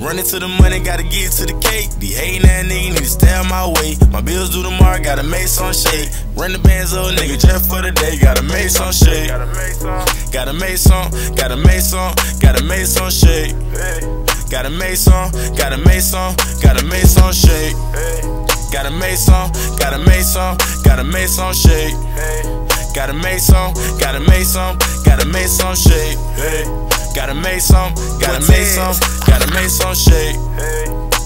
Running to the money, gotta get to the cake. The hating that nigga need to stay on my way. My bills due tomorrow, gotta make some shake. Run the bands up, nigga, just for the day. Gotta make some shake. Gotta make some, gotta make some, gotta make some, gotta make some shake. Gotta make some, gotta make some, gotta make some shake. Gotta make some, gotta make some, gotta make some shake. Gotta make some, gotta make some, gotta make some shake. Gotta make some, gotta make some, gotta make some shake.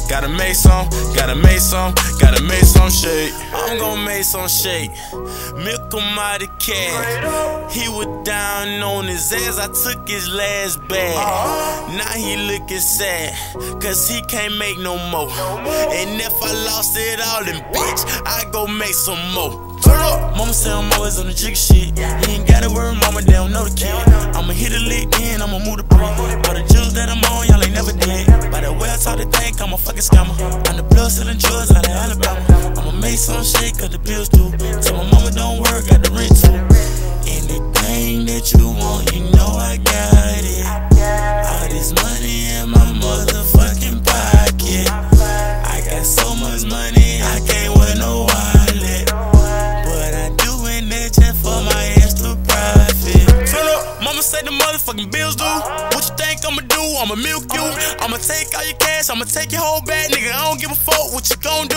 Gotta make some, gotta make some, gotta make some shake. I'm gonna make some shake. Milk him out of cash. He was down on his ass, I took his last bag. Uh-huh. Now he looking sad, cause he can't make no more. And if I lost it all, then bitch, I go make some more. Turn up! Mama say I'm always on the jig shit. Think, I'm a fucking scammer. I'm the blood selling drugs out of Alabama. I'ma make some shit, cause the bills due. Tell my mama don't work, got the rent too. Anything that you want, you know I got it. All this money in my motherfucking pocket. I got so much money, I can't wear no wallet. But I doing it just for my extra profit. Turn up, mama say the motherfucking bills due. I'ma milk you. I'ma take all your cash, I'ma take your whole bag, nigga. I don't give a fuck what you gon' do.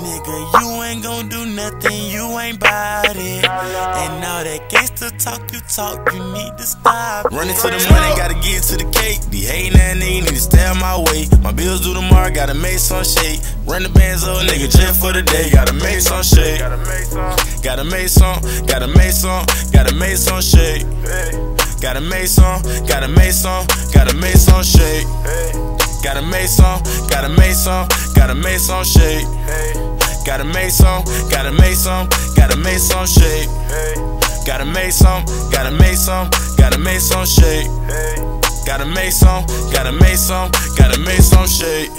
Nigga, you ain't gon' do nothing, you ain't bout it. And all that gangster talk you talk, you need to stop. Running to the money, gotta get to the cake. The hating that nigga need to stay my way. My bills due tomorrow, gotta make some shake. Run the bands up, nigga, just for the day. Gotta make some shake. Gotta make some, gotta make some, gotta make some, gotta make some shake. Gotta make some, gotta make some, gotta make some shake. Gotta make some, gotta make some, gotta make some shake. Gotta make some, gotta make some, gotta make some shake. Gotta make some, gotta make some, gotta make some shake. Gotta make some, gotta make some, gotta make some shake.